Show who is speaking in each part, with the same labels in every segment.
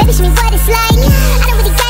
Speaker 1: Baby, me what it's like I don't really care.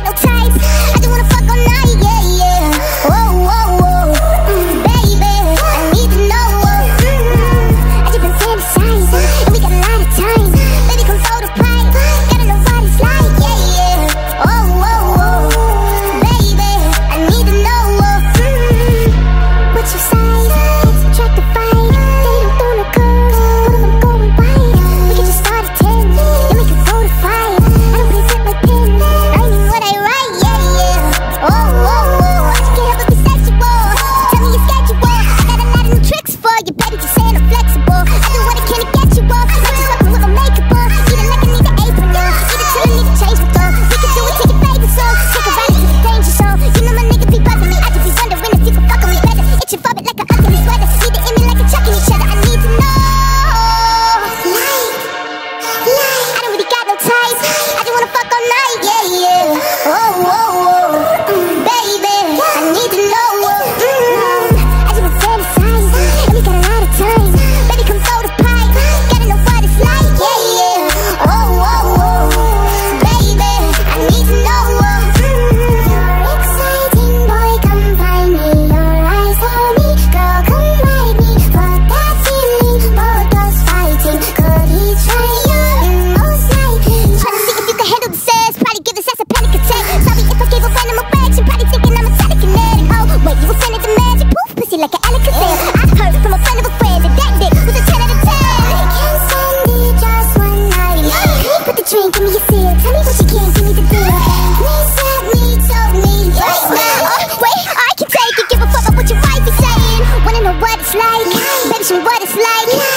Speaker 1: what it's like. Better show me what it's like.